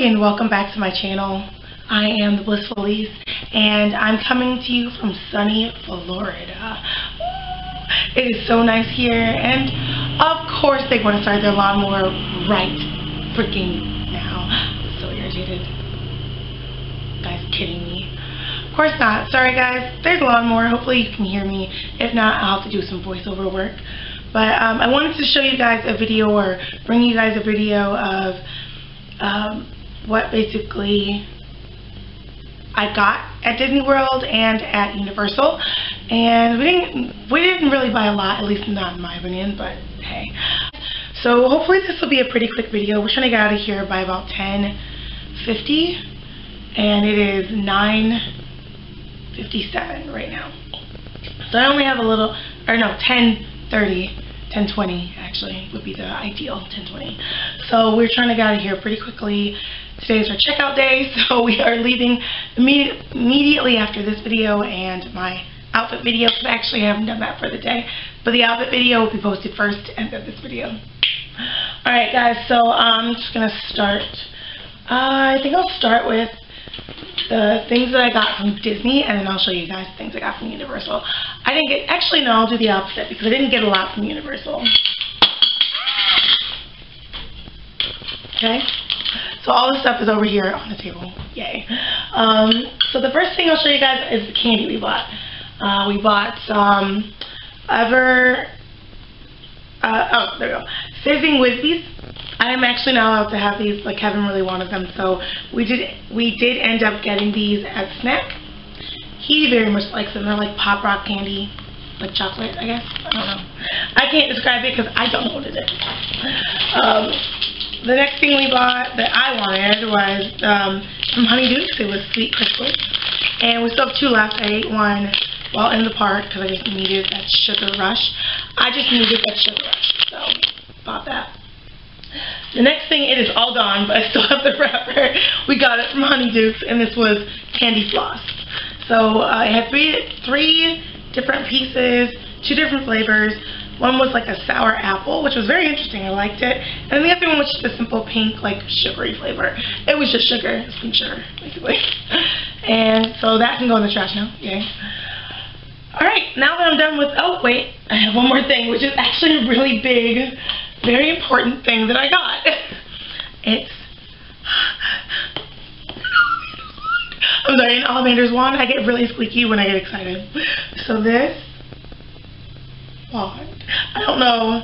Hi and welcome back to my channel. I am the Blissful Elyse and I'm coming to you from sunny Florida. It is so nice here and of course they want to start their lawnmower right freaking now. I'm so irritated. Guys kidding me. Of course not. Sorry guys. There's a lawnmower. Hopefully you can hear me. If not, I'll have to do some voiceover work. But um, I wanted to show you guys a video or bring you guys a video of um, what basically I got at Disney World and at Universal. And we didn't we didn't really buy a lot, at least not in my opinion, but hey. So hopefully this will be a pretty quick video. We're trying to get out of here by about 10:50 and it is 9:57 right now. So I only have a little or no, 10:30 1020 actually would be the ideal 1020 so we're trying to get out of here pretty quickly. Today is our checkout day so we are leaving immediate, immediately after this video and my outfit video because actually haven't done that for the day. But the outfit video will be posted first and then this video. Alright guys so I'm just gonna start. Uh, I think I'll start with the things that I got from Disney, and then I'll show you guys the things I got from Universal. I didn't get, actually no, I'll do the opposite, because I didn't get a lot from Universal. Okay, so all this stuff is over here on the table, yay. Um, so the first thing I'll show you guys is the candy we bought. Uh, we bought some Ever, uh, oh, there we go, Fizzing Whizbees. I am actually not allowed to have these, like Kevin really wanted them, so we did we did end up getting these at Snack. He very much likes them. They're like pop rock candy, like chocolate, I guess. I don't know. I can't describe it because I don't know what it is. Um, the next thing we bought that I wanted was um, some Honeydukes. It was Sweet Crystals. And we still have two left. I ate one while in the park because I just needed that sugar rush. I just needed that sugar rush, so bought that. The next thing, it is all gone, but I still have the wrapper. We got it from Honeydukes, and this was candy floss. So uh, it had three, three different pieces, two different flavors. One was like a sour apple, which was very interesting. I liked it. And the other one was just a simple pink, like sugary flavor. It was just sugar, it's sugar, basically. And so that can go in the trash now. Yay. Alright, now that I'm done with, oh wait, I have one more thing, which is actually really big very important thing that I got. It's, I'm sorry, an Ollivander's wand. I get really squeaky when I get excited. So this wand, I don't know,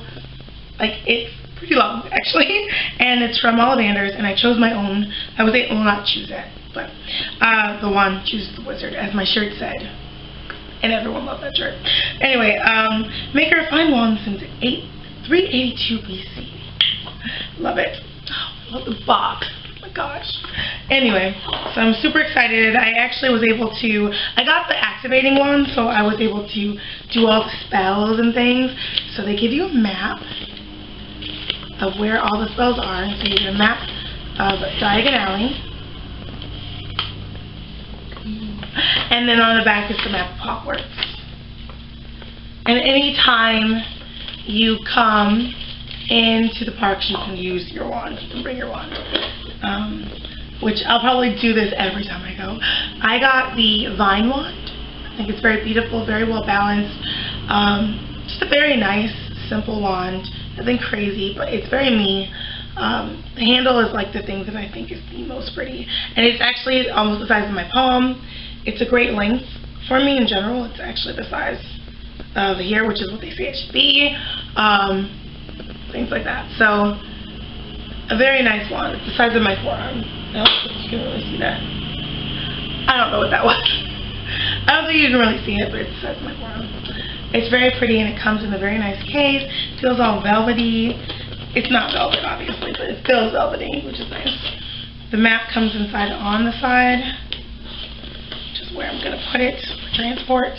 like it's pretty long actually, and it's from Ollivander's, and I chose my own. I was able, not choose it, but uh, the one chooses the wizard, as my shirt said. And everyone loved that shirt. Anyway, um, maker of fine wands since 8 382 BC. Love it. Love the box. Oh my gosh. Anyway, so I'm super excited. I actually was able to, I got the activating one, so I was able to do all the spells and things. So they give you a map of where all the spells are. So you get a map of Diagon Alley. And then on the back is the map of Hogwarts. And anytime you come into the parks, you can use your wand. You can bring your wand. Um, which I'll probably do this every time I go. I got the Vine wand. I think it's very beautiful, very well balanced. Um, just a very nice, simple wand. Nothing crazy, but it's very me. Um, the handle is like the thing that I think is the most pretty. And it's actually almost the size of my palm. It's a great length for me in general. It's actually the size of here, which is what they say it should be, um, things like that. So, a very nice one. It's the size of my forearm. I don't think you can really see that. I don't know what that was. I don't think you can really see it, but it's the size of my forearm. It's very pretty, and it comes in a very nice case. It feels all velvety. It's not velvet, obviously, but it feels velvety, which is nice. The map comes inside on the side, which is where I'm going to put it for transport.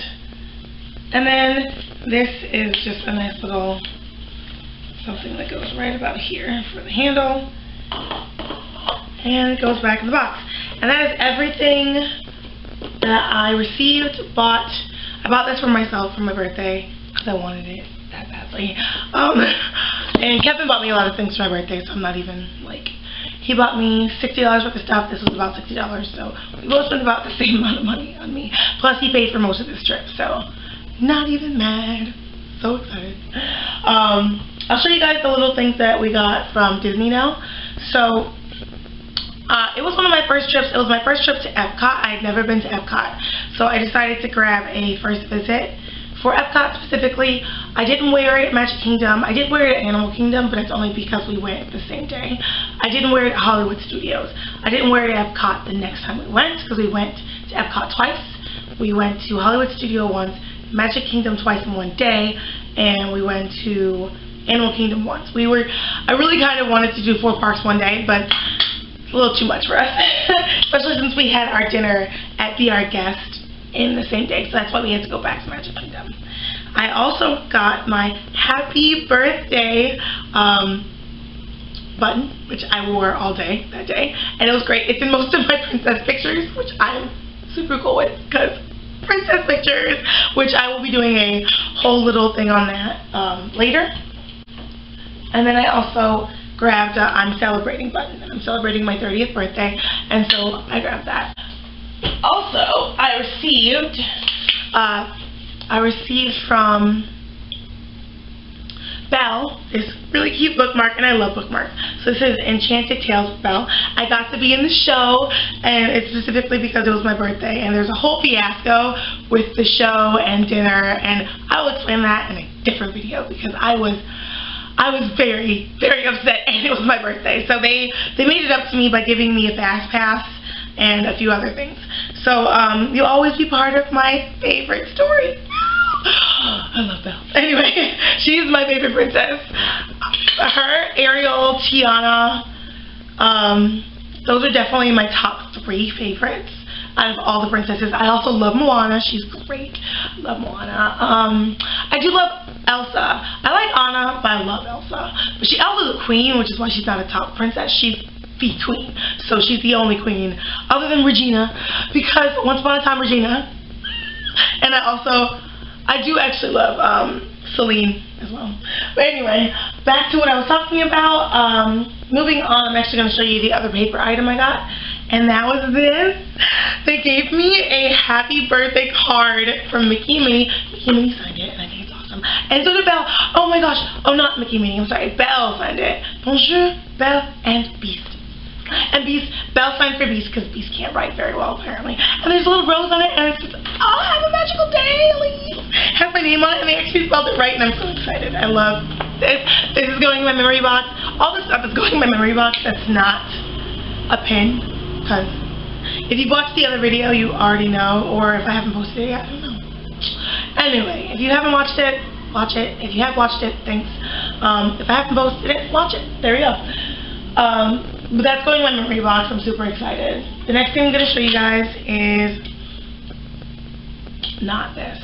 And then this is just a nice little something that goes right about here for the handle. And it goes back in the box. And that is everything that I received, bought. I bought this for myself for my birthday because I wanted it that badly. Um, and Kevin bought me a lot of things for my birthday, so I'm not even like. He bought me $60 worth of stuff. This was about $60, so we both spent about the same amount of money on me. Plus, he paid for most of this trip, so not even mad. So excited. Um, I'll show you guys the little things that we got from Disney now. So, uh, it was one of my first trips. It was my first trip to Epcot. I had never been to Epcot. So I decided to grab a first visit. For Epcot specifically, I didn't wear it at Magic Kingdom. I did wear it at Animal Kingdom, but it's only because we went the same day. I didn't wear it at Hollywood Studios. I didn't wear it at Epcot the next time we went because we went to Epcot twice. We went to Hollywood Studio once, Magic Kingdom twice in one day, and we went to Animal Kingdom once. We were, I really kind of wanted to do four parks one day, but it's a little too much for us, especially since we had our dinner at Be Our Guest in the same day, so that's why we had to go back to Magic Kingdom. I also got my happy birthday um, button, which I wore all day that day, and it was great. It's in most of my princess pictures, which I'm super cool with, because princess pictures, which I will be doing a whole little thing on that um, later. And then I also grabbed a I'm celebrating button. I'm celebrating my 30th birthday, and so I grabbed that. Also, I received, uh, I received from Belle this really cute bookmark, and I love bookmarks. So this is Enchanted Tales Belle. I got to be in the show, and it's specifically because it was my birthday, and there's a whole fiasco with the show and dinner, and I will explain that in a different video because I was I was very, very upset and it was my birthday. So they, they made it up to me by giving me a fast pass and a few other things. So um, you'll always be part of my favorite story. I love Belle. Anyway, she's my favorite princess. Her, Ariel, Tiana, um, those are definitely my top three favorites out of all the princesses. I also love Moana. She's great. I love Moana. Um, I do love Elsa. I like Anna, but I love Elsa. But she Elsa's a queen, which is why she's not a top princess. She's the queen. So she's the only queen other than Regina because once upon a time Regina. And I also I do actually love um, Celine as well. But anyway, back to what I was talking about. Um, moving on, I'm actually going to show you the other paper item I got. And that was this. They gave me a happy birthday card from Mickey Minnie. Mickey Minnie signed it, and I think it's awesome. And so did Belle. Oh my gosh. Oh, not Mickey Minnie. I'm sorry. Belle signed it. Bonjour, Belle, and Beast. And Beast, Belle signed for Beast because Beast can't write very well apparently. And there's a little rose on it and it says, oh, have a magical day, Elyse. Has my name on it and they actually spelled it right and I'm so excited. I love this. This is going in my memory box. All this stuff is going in my memory box that's not a pin because if you've watched the other video, you already know. Or if I haven't posted it yet, I don't know. Anyway, if you haven't watched it, watch it. If you have watched it, thanks. Um, if I haven't posted it, watch it. There you go. Um, but that's going in my memory box. I'm super excited. The next thing I'm going to show you guys is not this.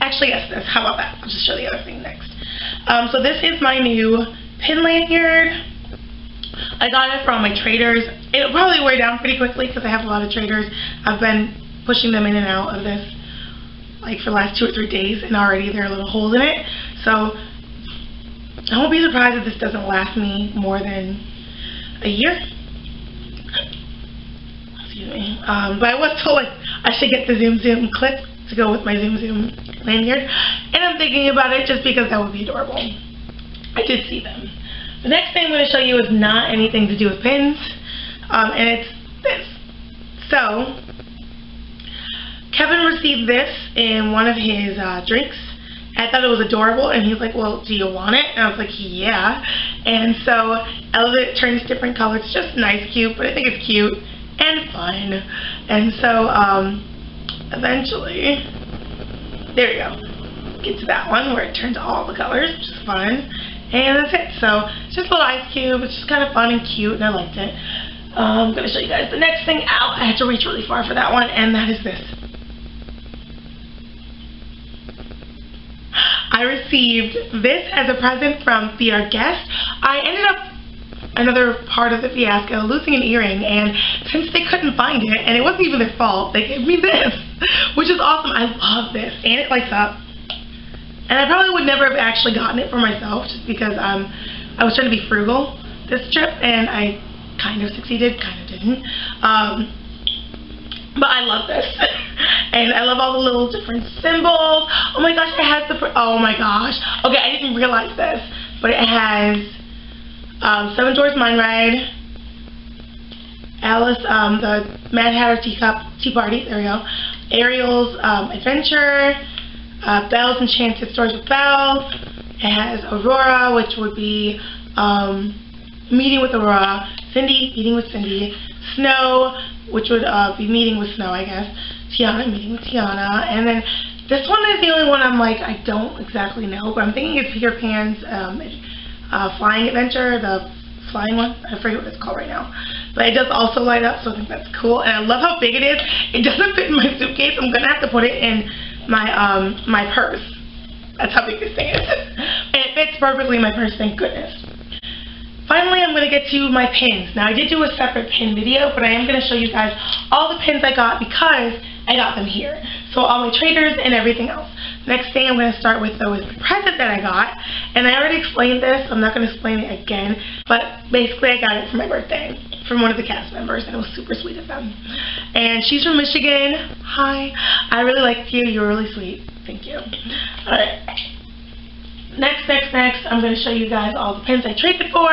Actually, yes, this. How about that? I'll just show the other thing next. Um, so this is my new pin lanyard. I got it from my traders. It'll probably wear down pretty quickly because I have a lot of traders. I've been pushing them in and out of this like for the last two or three days and already there are little holes in it. So I won't be surprised if this doesn't last me more than a year. Excuse me. Um, but I was told like I should get the Tsum Tsum clip to go with my Tsum Tsum lanyard. And I'm thinking about it just because that would be adorable. I did see them. The next thing I'm going to show you is not anything to do with pins. Um, and it's this. So, Kevin received this in one of his uh, drinks I thought it was adorable, and he's like, well, do you want it? And I was like, yeah. And so it turns different colors, just nice, cute, but I think it's cute and fun. And so um, eventually, there you go. Get to that one where it turns all the colors, which is fun. And that's it. So it's just a little ice cube. It's just kind of fun and cute, and I liked it. Um, I'm going to show you guys the next thing out. I had to reach really far for that one, and that is this. I received this as a present from Be Our Guest. I ended up another part of the fiasco, losing an earring, and since they couldn't find it, and it wasn't even their fault, they gave me this, which is awesome. I love this, and it lights up. And I probably would never have actually gotten it for myself, just because um, I was trying to be frugal this trip, and I kind of succeeded, kind of didn't. Um, but I love this. and I love all the little different symbols. Oh my gosh, it has the, oh my gosh. Okay, I didn't realize this, but it has um, Seven Dwarfs Mine Ride, Alice, um, the Mad Hatter Teacup, Tea Party, there we go, Ariel's um, Adventure, uh, Belle's Enchanted Stories with Belle, it has Aurora, which would be um, Meeting with Aurora, Cindy, Meeting with Cindy, Snow, which would uh, be Meeting with Snow, I guess, Tiana, Meeting with Tiana, and then this one is the only one I'm like, I don't exactly know, but I'm thinking it's Peter Pan's um, uh, Flying Adventure, the flying one. I forget what it's called right now. But it does also light up, so I think that's cool. And I love how big it is. It doesn't fit in my suitcase. I'm going to have to put it in my um, my purse. That's how big this thing is. and it fits perfectly in my purse, thank goodness. Finally, I'm going to get to my pins. Now, I did do a separate pin video, but I am going to show you guys all the pins I got because I got them here. So all my traders and everything else. Next thing I'm going to start with, though, is the present that I got. And I already explained this. I'm not going to explain it again. But basically, I got it for my birthday from one of the cast members, and it was super sweet of them. And she's from Michigan. Hi. I really liked you. You were really sweet. Thank you. All right. Next, next, next, I'm going to show you guys all the pins I traded for.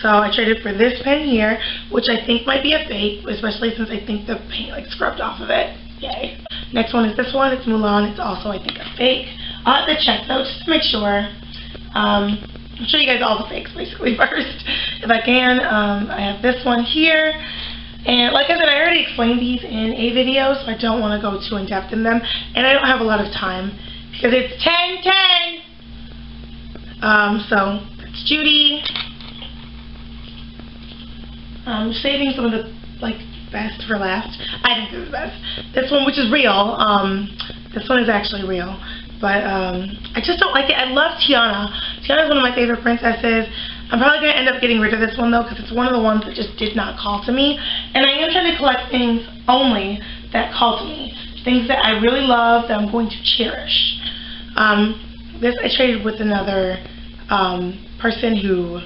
So I traded for this pen here, which I think might be a fake, especially since I think the paint like scrubbed off of it. Yay. Next one is this one. It's Mulan. It's also, I think, a fake. I'll have to check though, just to make sure. Um, I'll show you guys all the fakes basically first, if I can. Um, I have this one here. And like I said, I already explained these in a video, so I don't want to go too in-depth in them. And I don't have a lot of time because it's 10-10. Um, so, it's Judy. Um, saving some of the, like, best for last. I think this is best. This one, which is real, um, this one is actually real. But, um, I just don't like it. I love Tiana. Tiana is one of my favorite princesses. I'm probably going to end up getting rid of this one, though, because it's one of the ones that just did not call to me. And I am trying to collect things only that call to me. Things that I really love that I'm going to cherish. Um, this I traded with another um, person who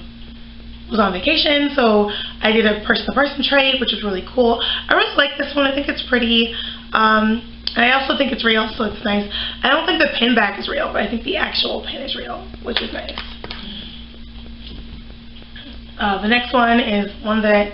was on vacation, so I did a person-to-person -person trade, which was really cool. I really like this one. I think it's pretty. Um, I also think it's real, so it's nice. I don't think the pin back is real, but I think the actual pin is real, which is nice. Uh, the next one is one that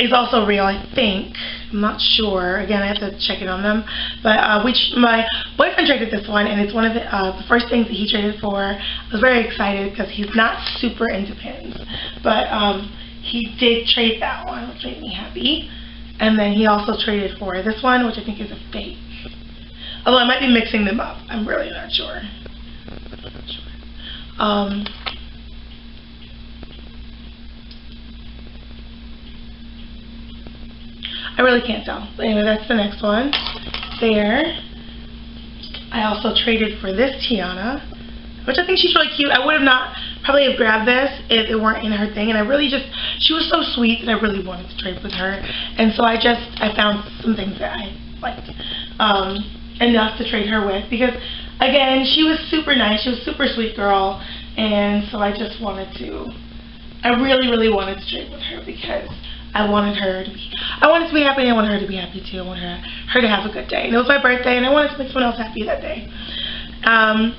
is also real, I think. I'm not sure. Again, I have to check it on them. But uh, which my boyfriend traded this one, and it's one of the, uh, the first things that he traded for. I was very excited because he's not super into pins. But um, he did trade that one, which made me happy. And then he also traded for this one, which I think is a fake. Although I might be mixing them up. I'm really not sure. Not sure. Um, I really can't tell. But anyway, that's the next one. There. I also traded for this Tiana, which I think she's really cute. I would have not probably have grabbed this if it weren't in her thing. And I really just, she was so sweet that I really wanted to trade with her. And so I just, I found some things that I liked um, enough to trade her with. Because, again, she was super nice. She was a super sweet girl. And so I just wanted to, I really, really wanted to trade with her because I wanted her to be, I wanted to be happy and I wanted her to be happy too. I wanted her, her to have a good day. And it was my birthday and I wanted to make someone else happy that day. Um,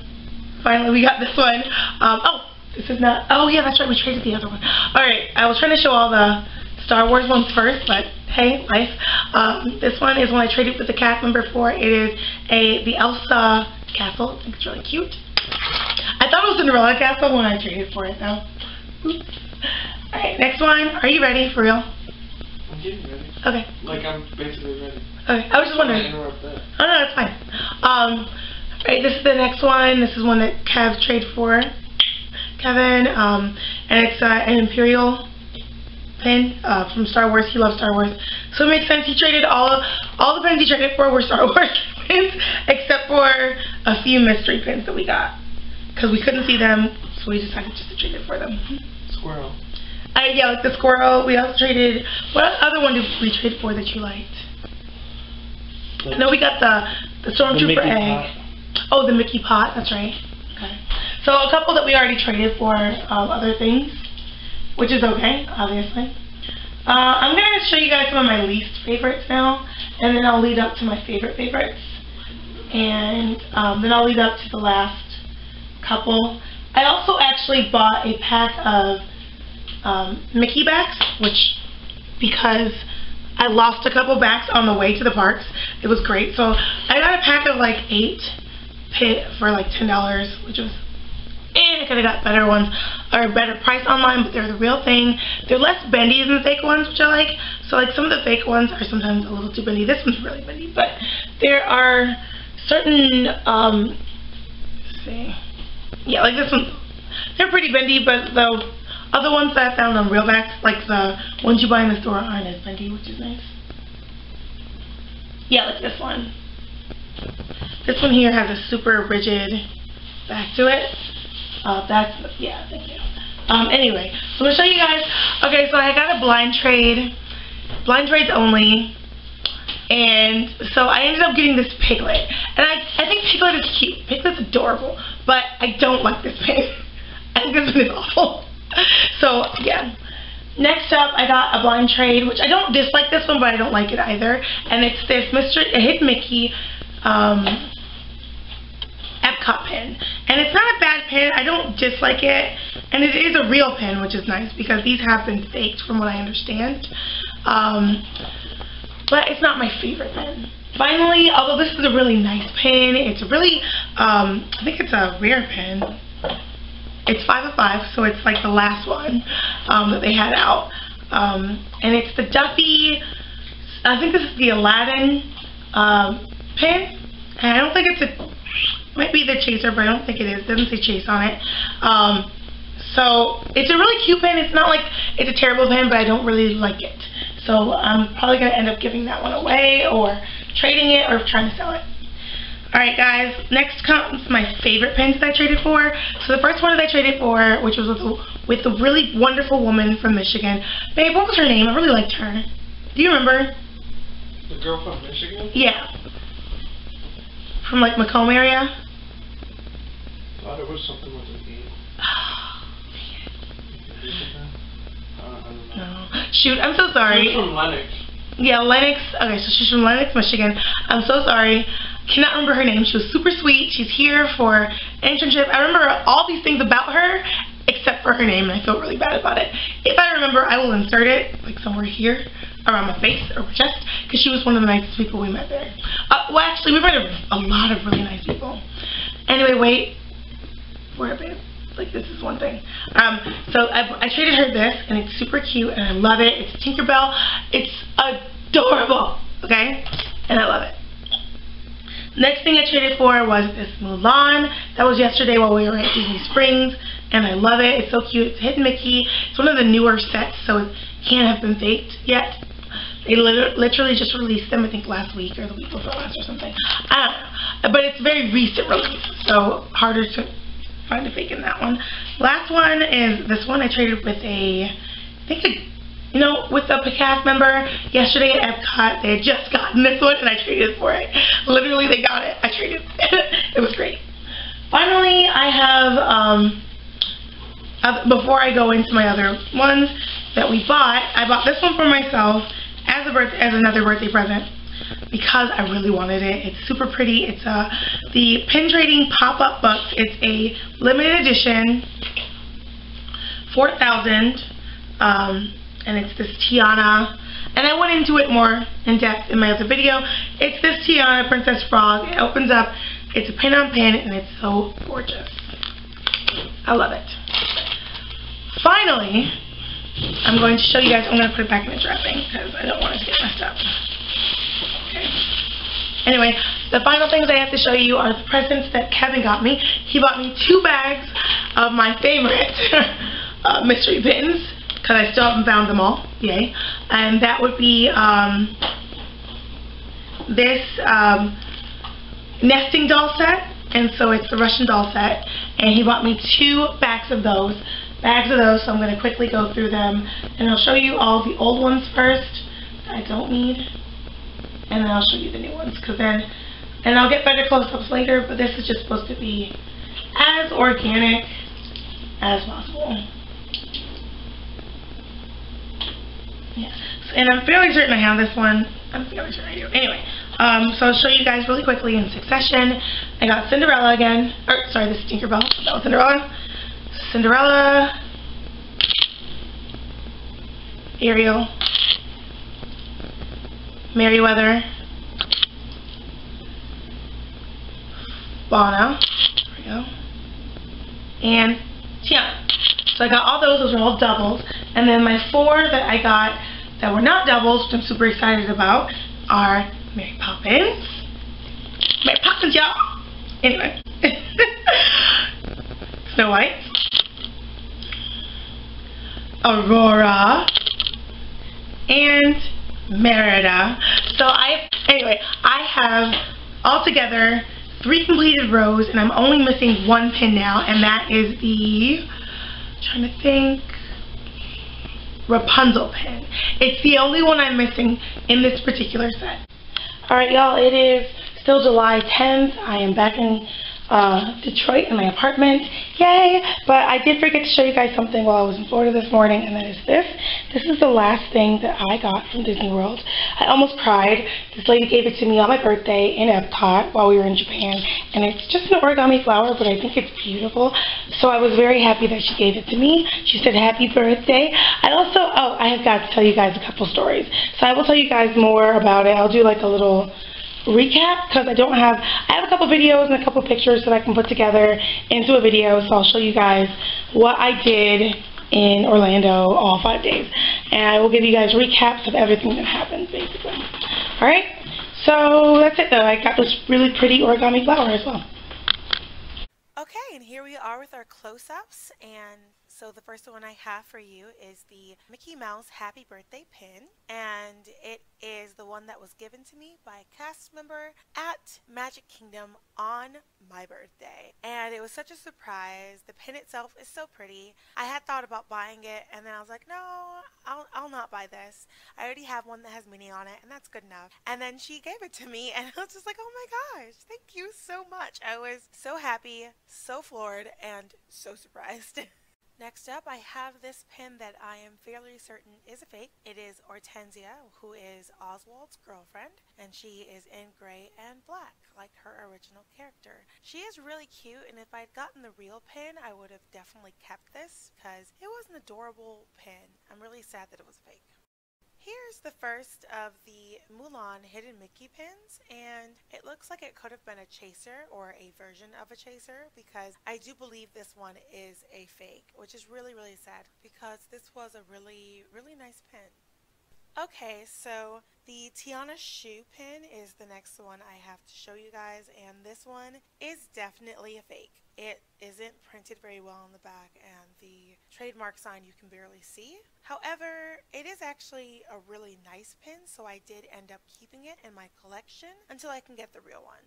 finally we got this one. Um, oh, this is not, oh yeah, that's right, we traded the other one. Alright, I was trying to show all the Star Wars ones first, but hey, life. Um, this one is one I traded with the cast member for. It is a, the Elsa castle. I think it's really cute. I thought it was Cinderella castle when I traded for it though. Alright, next one. Are you ready for real? Getting ready. Okay. Like I'm basically ready. Okay, I was just wondering. interrupt that. Oh no, that's fine. Um, right, this is the next one. This is one that Kev traded for. Kevin, um, and it's uh, an Imperial pin uh, from Star Wars. He loves Star Wars, so it makes sense. He traded all all the pins he traded for were Star Wars pins, except for a few mystery pins that we got because we couldn't see them, so we decided just to trade it for them. Squirrel. I, yeah, like the squirrel. We also traded, what other one did we trade for that you liked? No, we got the, the The Stormtrooper Mickey egg. pot. Oh, the Mickey pot, that's right. Okay. So a couple that we already traded for um, other things, which is okay, obviously. Uh, I'm going to show you guys some of my least favorites now, and then I'll lead up to my favorite favorites. And um, then I'll lead up to the last couple. I also actually bought a pack of um, Mickey backs, which, because I lost a couple backs on the way to the parks, it was great. So I got a pack of like eight pit for like $10, which was and I could have got better ones or a better price online, but they're the real thing. They're less bendy than the fake ones, which I like. So like some of the fake ones are sometimes a little too bendy. This one's really bendy, but there are certain um see. Yeah, like this one they're pretty bendy, but the other ones that I found on Realbacks, like the ones you buy in the store aren't as bendy, which is nice. Yeah, like this one. This one here has a super rigid back to it. Uh, that's, yeah, thank you. Um, anyway, so I'm going to show you guys. Okay, so I got a blind trade. Blind trades only. And so I ended up getting this piglet. And I, I think piglet is cute. Piglet's adorable. But I don't like this pig. I think this one is awful. So, yeah. Next up, I got a blind trade, which I don't dislike this one, but I don't like it either. And it's this Mr. Hidden Mickey um, Epcot pin. And it's not a bad pin. I don't dislike it. And it is a real pin, which is nice because these have been faked from what I understand. Um, but it's not my favorite pin. Finally, although this is a really nice pin, it's a really, um, I think it's a rare pin. It's 5 of 5, so it's like the last one um, that they had out. Um, and it's the Duffy, I think this is the Aladdin um, pin. And I don't think it's a, might be the chaser, but I don't think it is. It doesn't say chase on it. Um, so it's a really cute pen. It's not like it's a terrible pen, but I don't really like it. So I'm probably going to end up giving that one away or trading it or trying to sell it. Alright guys, next comes my favorite pins that I traded for. So the first one that I traded for, which was with a, with a really wonderful woman from Michigan. Babe, what was her name? I really liked her. Do you remember? The girl from Michigan? Yeah. From like Macomb area? thought it was something with an E. Michigan? I don't know. No. Shoot, I'm so sorry. She's from Lenox. Yeah, Lenox. Okay, so she's from Lenox, Michigan. I'm so sorry. Cannot remember her name. She was super sweet. She's here for internship. I remember all these things about her except for her name, and I feel really bad about it. If I remember, I will insert it like somewhere here around my face or chest because she was one of the nicest people we met there. Uh, well, actually, we met a, a lot of really nice people. Anyway, wait. Where, babe? Like, this is one thing. Um, so I, I traded her this, and it's super cute, and I love it. It's Tinkerbell. It's adorable, okay? And I love it. Next thing I traded for was this Mulan. That was yesterday while we were at Disney Springs, and I love it. It's so cute. It's Hidden Mickey. It's one of the newer sets, so it can't have been faked yet. They literally just released them, I think, last week or the week before last or something. I don't know. But it's very recent release, so harder to find a fake in that one. Last one is this one. I traded with a, I think, a, you know, with a cast member yesterday at Epcot. They had just gotten this one, and I traded for it. Literally, they got it. I traded. it was great. Finally, I have, um, before I go into my other ones that we bought, I bought this one for myself as a birth as another birthday present because I really wanted it. It's super pretty. It's uh, the Pin Trading Pop-Up Books. It's a limited edition, 4,000, um, and it's this Tiana. And I went into it more in depth in my other video. It's this Tiana Princess Frog. It opens up. It's a pin on pin, and it's so gorgeous. I love it. Finally, I'm going to show you guys. I'm going to put it back in its wrapping because I don't want it to get messed up. Okay. Anyway, the final things I have to show you are the presents that Kevin got me. He bought me two bags of my favorite uh, mystery pins because I still haven't found them all. Yay. And that would be um, this um, nesting doll set. And so it's the Russian doll set. And he bought me two bags of those bags of those, so I'm going to quickly go through them. And I'll show you all the old ones first that I don't need. And then I'll show you the new ones, because then, and I'll get better close-ups later, but this is just supposed to be as organic as possible. Yeah. And I'm fairly certain I have this one. I'm fairly certain I do. Anyway, um, so I'll show you guys really quickly in succession. I got Cinderella again. Or, sorry, this is Tinkerbell. That was Cinderella. Cinderella. Ariel. Merryweather. Fauna. There we go. And Tiana. So I got all those. Those are all doubles. And then my four that I got that were not doubles, which I'm super excited about, are Mary Poppins. Mary Poppins, y'all. Anyway. Snow White. Aurora. And Merida. So I, anyway, I have altogether three completed rows, and I'm only missing one pin now, and that is the, trying to think, Rapunzel pin. It's the only one I'm missing in this particular set. Alright y'all, it is still July 10th. I am back in uh, Detroit in my apartment. Yay! But I did forget to show you guys something while I was in Florida this morning, and that is this. This is the last thing that I got from Disney World. I almost cried. This lady gave it to me on my birthday in Epcot while we were in Japan, and it's just an origami flower, but I think it's beautiful. So I was very happy that she gave it to me. She said, happy birthday. I also, oh, I have got to tell you guys a couple stories. So I will tell you guys more about it. I'll do like a little recap because I don't have, I have a couple videos and a couple pictures that I can put together into a video, so I'll show you guys what I did in Orlando all five days. And I will give you guys recaps of everything that happened, basically. Alright, so that's it though. I got this really pretty origami flower as well. Okay, and here we are with our close-ups and so the first one I have for you is the Mickey Mouse Happy Birthday pin, and it is the one that was given to me by a cast member at Magic Kingdom on my birthday. And it was such a surprise. The pin itself is so pretty. I had thought about buying it, and then I was like, no, I'll, I'll not buy this. I already have one that has Minnie on it, and that's good enough. And then she gave it to me, and I was just like, oh my gosh, thank you so much. I was so happy, so floored, and so surprised. Next up, I have this pin that I am fairly certain is a fake. It is Ortensia, who is Oswald's girlfriend, and she is in gray and black, like her original character. She is really cute, and if I'd gotten the real pin, I would have definitely kept this, because it was an adorable pin. I'm really sad that it was fake. Here's the first of the Mulan Hidden Mickey pins, and it looks like it could have been a chaser or a version of a chaser because I do believe this one is a fake, which is really, really sad because this was a really, really nice pin. Okay, so the Tiana shoe pin is the next one I have to show you guys, and this one is definitely a fake. It isn't printed very well on the back, and the trademark sign you can barely see. However, it is actually a really nice pin, so I did end up keeping it in my collection until I can get the real one.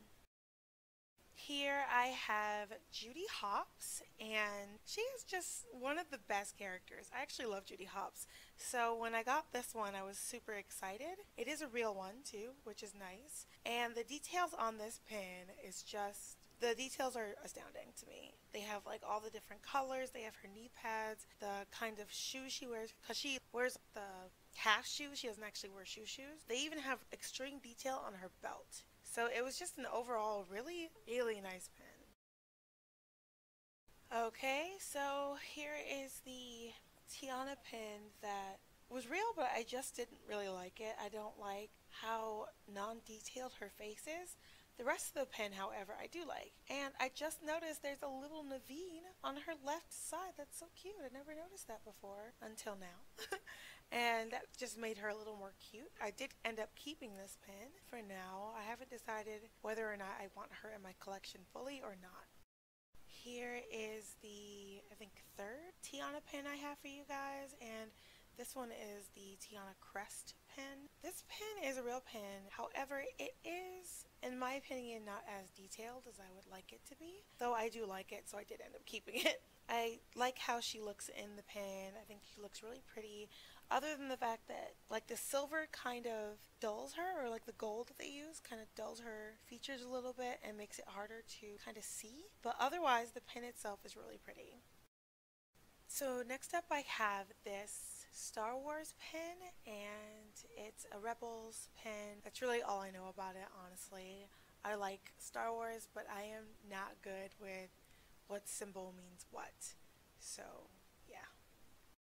Here I have Judy Hopps, and she is just one of the best characters. I actually love Judy Hopps. So when I got this one, I was super excited. It is a real one too, which is nice. And the details on this pin is just the details are astounding to me. They have like all the different colors. They have her knee pads, the kind of shoes she wears, because she wears the half shoes. She doesn't actually wear shoe shoes. They even have extreme detail on her belt. So it was just an overall really, really nice pen. Okay, so here is the Tiana pin that was real, but I just didn't really like it. I don't like how non-detailed her face is. The rest of the pen, however, I do like. And I just noticed there's a little Naveen on her left side. That's so cute. I never noticed that before until now. and that just made her a little more cute. I did end up keeping this pen for now. I haven't decided whether or not I want her in my collection fully or not. Here is the, I think, third Tiana pen I have for you guys. And This one is the Tiana Crest pen. This pen is a real pen, however, it is, in my opinion, not as detailed as I would like it to be, though I do like it, so I did end up keeping it. I like how she looks in the pen. I think she looks really pretty. Other than the fact that, like, the silver kind of dulls her, or like the gold that they use kind of dulls her features a little bit and makes it harder to kind of see. But otherwise, the pen itself is really pretty. So next up I have this Star Wars pen and it's a Rebels pen. That's really all I know about it honestly. I like Star Wars but I am not good with what symbol means what. So yeah.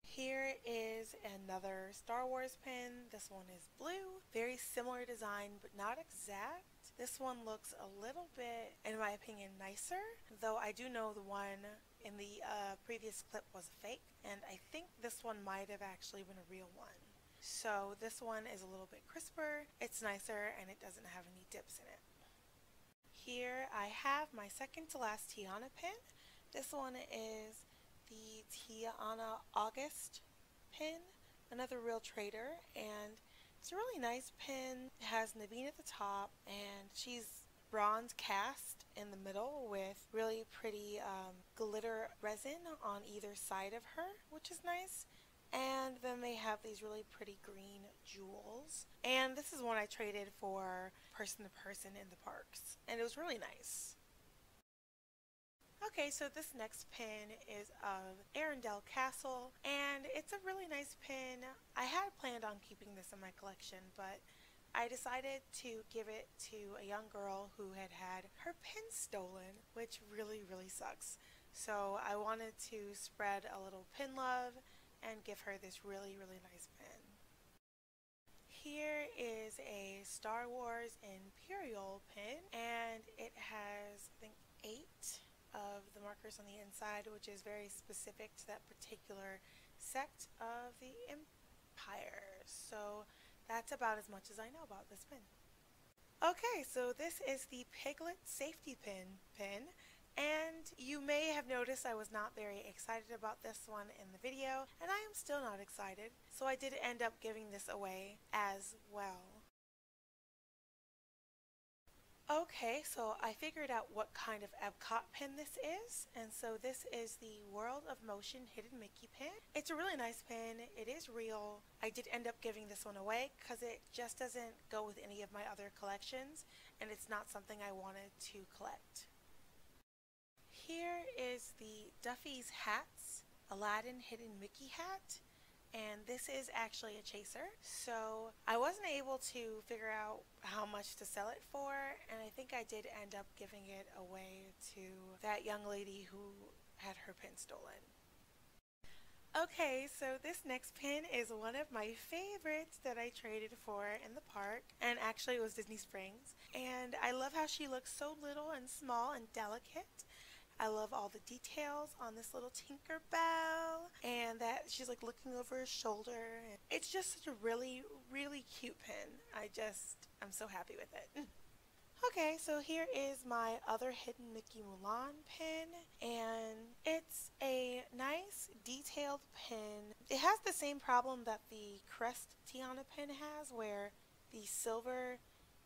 Here is another Star Wars pen. This one is blue. Very similar design but not exact. This one looks a little bit, in my opinion, nicer. Though I do know the one in the uh, previous clip was a fake. And I think this one might have actually been a real one. So this one is a little bit crisper. It's nicer and it doesn't have any dips in it. Here I have my second to last Tiana pin. This one is the Tiana August pin, another real trader, and it's a really nice pin. It has Naveen at the top, and she's bronze cast in the middle with really pretty um, glitter resin on either side of her, which is nice. And then they have these really pretty green jewels. And this is one I traded for person to person in the parks. And it was really nice. Okay, so this next pin is of Arendelle Castle, and it's a really nice pin. I had planned on keeping this in my collection, but I decided to give it to a young girl who had had her pin stolen, which really, really sucks. So I wanted to spread a little pin love and give her this really, really nice pin. Here is a Star Wars Imperial pin, and it has, I think, eight of the markers on the inside, which is very specific to that particular sect of the Empire. So that's about as much as I know about this pin. Okay, so this is the Piglet Safety Pin pin. You may have noticed I was not very excited about this one in the video, and I am still not excited, so I did end up giving this away as well. Okay, so I figured out what kind of Epcot pin this is, and so this is the World of Motion Hidden Mickey pin. It's a really nice pin, it is real. I did end up giving this one away because it just doesn't go with any of my other collections, and it's not something I wanted to collect. Here is the Duffy's Hats Aladdin Hidden Mickey hat and this is actually a chaser. So I wasn't able to figure out how much to sell it for, and I think I did end up giving it away to that young lady who had her pin stolen. Okay, so this next pin is one of my favorites that I traded for in the park, and actually it was Disney Springs. And I love how she looks so little and small and delicate. I love all the details on this little Tinker Bell and that she's like looking over her shoulder. It's just such a really, really cute pin. I just, I'm so happy with it. Mm. Okay, so here is my other hidden Mickey Mulan pin, and it's a nice detailed pin. It has the same problem that the Crest Tiana pin has, where the silver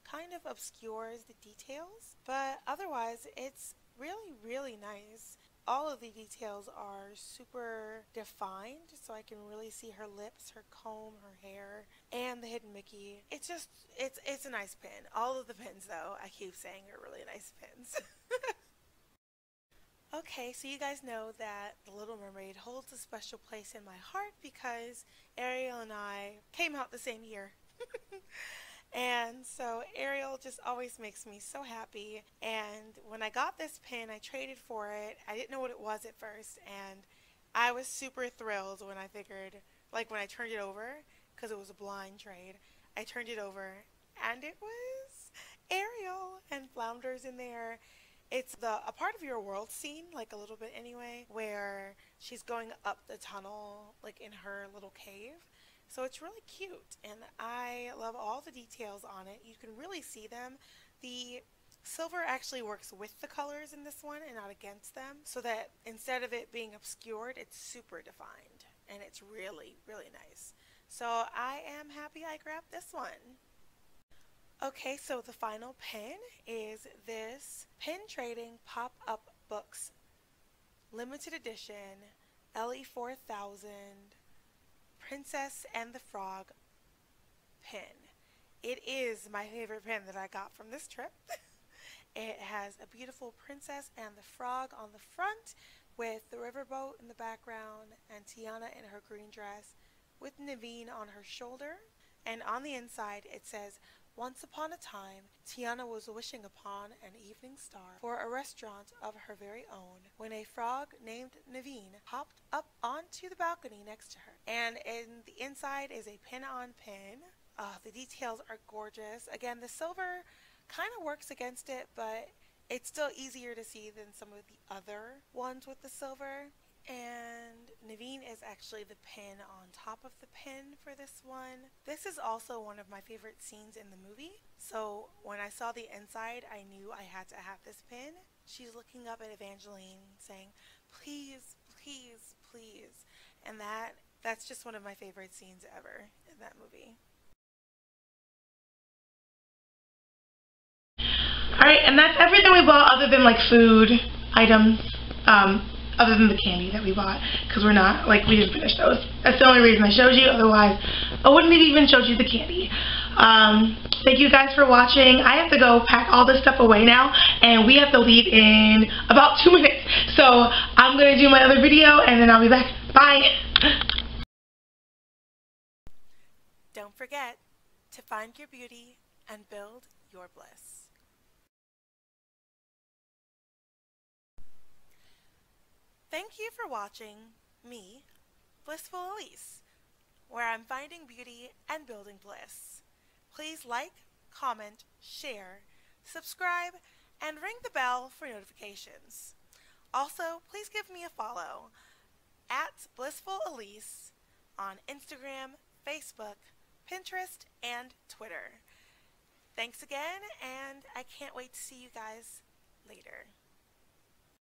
kind of obscures the details, but otherwise it's really, really nice. All of the details are super defined, so I can really see her lips, her comb, her hair, and the hidden Mickey. It's just, it's it's a nice pin. All of the pins, though, I keep saying are really nice pins. Okay, so you guys know that The Little Mermaid holds a special place in my heart because Ariel and I came out the same year. And so Ariel just always makes me so happy. And when I got this pin, I traded for it. I didn't know what it was at first. And I was super thrilled when I figured, like when I turned it over, because it was a blind trade, I turned it over and it was Ariel and Flounder's in there. It's the a part of your world scene, like a little bit anyway, where she's going up the tunnel, like in her little cave. So it's really cute and I love all the details on it. You can really see them. The silver actually works with the colors in this one and not against them so that instead of it being obscured, it's super defined. and it's really, really nice. So I am happy I grabbed this one. Okay, so the final pin is this Pin Trading Pop-Up Books Limited Edition LE4000 Princess and the Frog pin. It is my favorite pin that I got from this trip. it has a beautiful princess and the frog on the front with the riverboat in the background and Tiana in her green dress with Naveen on her shoulder. And on the inside it says, once upon a time, Tiana was wishing upon an evening star for a restaurant of her very own when a frog named Naveen hopped up onto the balcony next to her. And in the inside is a pin on pin. Uh, the details are gorgeous. Again, the silver kind of works against it, but it's still easier to see than some of the other ones with the silver. And Naveen is actually the pin on top of the pin for this one. This is also one of my favorite scenes in the movie. So when I saw the inside, I knew I had to have this pin. She's looking up at Evangeline saying, please, please, please. And that that's just one of my favorite scenes ever in that movie. Alright, and that's everything we bought other than like food items. Um, other than the candy that we bought because we're not like we didn't finish those. That's the only reason I showed you otherwise I wouldn't have even showed you the candy. Um, thank you guys for watching. I have to go pack all this stuff away now and we have to leave in about two minutes. So I'm gonna do my other video and then I'll be back. Bye don't forget to find your beauty and build your bliss Thank you for watching me, Blissful Elyse, where I'm finding beauty and building bliss. Please like, comment, share, subscribe, and ring the bell for notifications. Also, please give me a follow at Blissful Elyse on Instagram, Facebook, Pinterest, and Twitter. Thanks again, and I can't wait to see you guys later.